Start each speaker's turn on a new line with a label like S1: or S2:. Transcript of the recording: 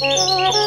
S1: Música